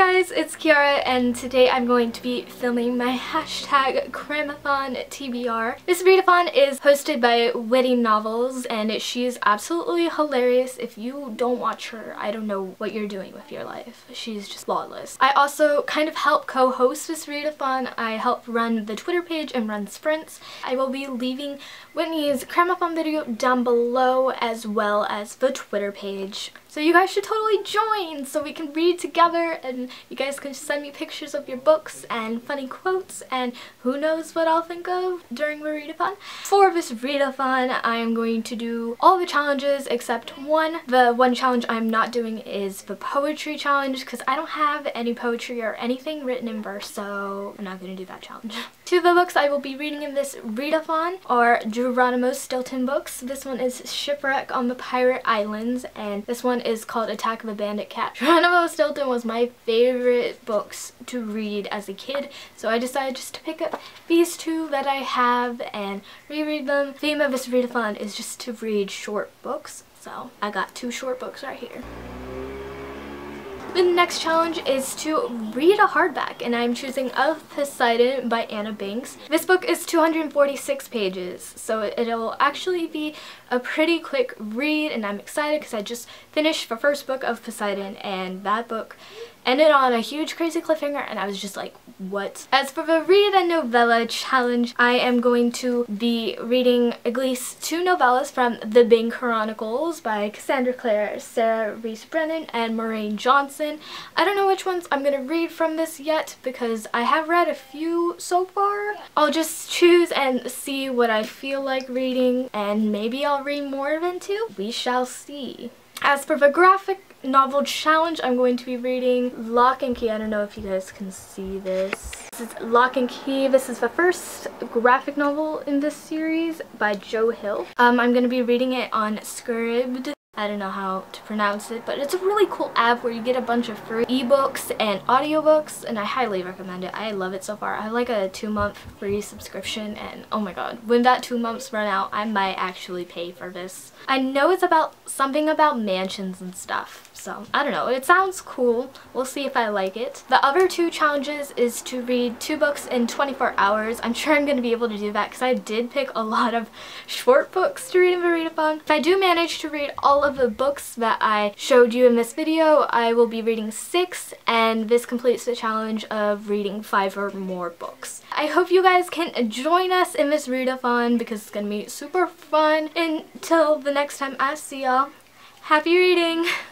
guys, it's Kiara and today I'm going to be filming my hashtag Cramathon TBR. This readathon is hosted by Whitty Novels and she is absolutely hilarious. If you don't watch her, I don't know what you're doing with your life. She's just flawless. I also kind of help co-host this readathon. I help run the Twitter page and run sprints. I will be leaving Whitney's Cramathon video down below as well as the Twitter page. So you guys should totally join so we can read together and you guys can send me pictures of your books and funny quotes and who knows what I'll think of during the readathon. For this readathon, I am going to do all the challenges except one. The one challenge I'm not doing is the poetry challenge because I don't have any poetry or anything written in verse so I'm not going to do that challenge. Two of the books I will be reading in this readathon are Geronimo Stilton books. This one is Shipwreck on the Pirate Islands and this one is called Attack of the Bandit Cat. Geronimo Stilton was my favorite books to read as a kid so I decided just to pick up these two that I have and reread them. The theme of this readathon is just to read short books so I got two short books right here. The next challenge is to read a hardback and I'm choosing Of Poseidon by Anna Banks. This book is 246 pages so it'll actually be a pretty quick read and I'm excited because I just finished the first book of Poseidon and that book ended on a huge crazy cliffhanger and I was just like what? As for the read a novella challenge I am going to be reading at least two novellas from The Bane Chronicles by Cassandra Clare, Sarah Rees Brennan and Maureen Johnson. I don't know which ones I'm going to read from this yet because I have read a few so far. I'll just choose and see what I feel like reading and maybe I'll read more than two. We shall see. As for the graphic novel challenge, I'm going to be reading Locke and Key. I don't know if you guys can see this. This is Locke and Key. This is the first graphic novel in this series by Joe Hill. Um, I'm going to be reading it on Scribd. I don't know how to pronounce it, but it's a really cool app where you get a bunch of free ebooks and audiobooks, and I highly recommend it. I love it so far. I have like a two-month free subscription, and oh my god, when that two months run out, I might actually pay for this. I know it's about something about mansions and stuff, so I don't know. It sounds cool. We'll see if I like it. The other two challenges is to read two books in 24 hours. I'm sure I'm going to be able to do that because I did pick a lot of short books to read in readathon. If I do manage to read all of the books that I showed you in this video, I will be reading six and this completes the challenge of reading five or more books. I hope you guys can join us in this readathon because it's going to be super fun. Until the next time I see y'all, happy reading!